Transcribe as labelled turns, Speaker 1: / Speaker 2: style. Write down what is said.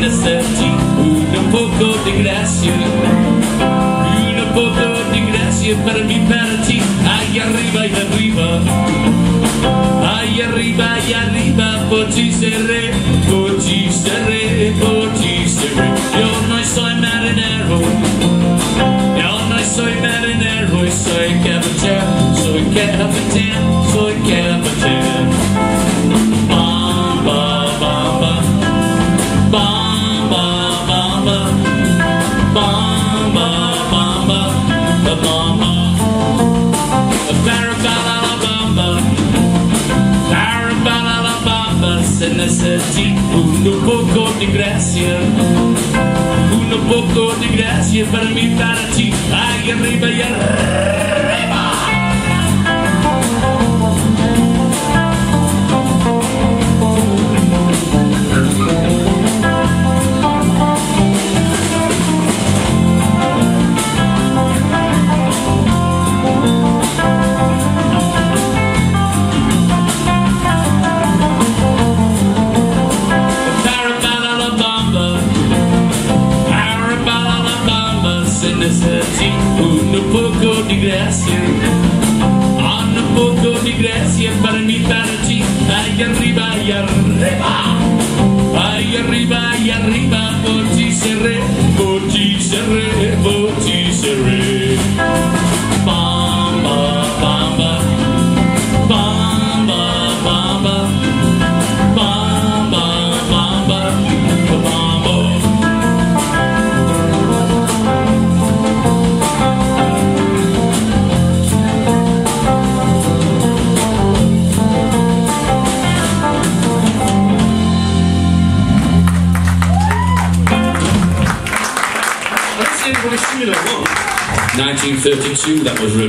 Speaker 1: nascerci un poco di grazia. Un poco di grazia per viverci. Ai arriva e arriva. Ai arriva e arriva oggi sarei oggi sarei oggi sarei io non sono marinero io non sono marinero sono cavaliere sono cavaliere necessiti un poco di grazia un poco di grazia per mi farci ai necessiti un poco di grazia, un poco di grazia per mi farci, ai
Speaker 2: Let's see everybody sing along.
Speaker 1: 1932, that was written.